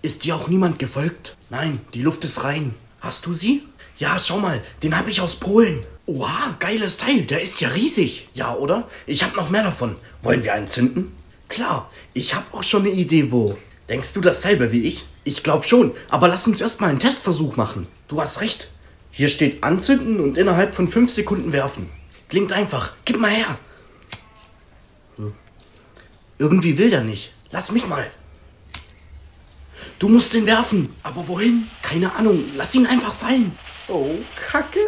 Ist dir auch niemand gefolgt? Nein, die Luft ist rein. Hast du sie? Ja, schau mal, den habe ich aus Polen. Oha, geiles Teil, der ist ja riesig. Ja, oder? Ich habe noch mehr davon. Wollen wir einen zünden? Klar, ich habe auch schon eine Idee, wo. Denkst du dasselbe wie ich? Ich glaube schon, aber lass uns erstmal einen Testversuch machen. Du hast recht. Hier steht anzünden und innerhalb von 5 Sekunden werfen. Klingt einfach. Gib mal her. Hm. Irgendwie will der nicht. Lass mich mal. Du musst den werfen. Aber wohin? Keine Ahnung. Lass ihn einfach fallen. Oh, Kacke.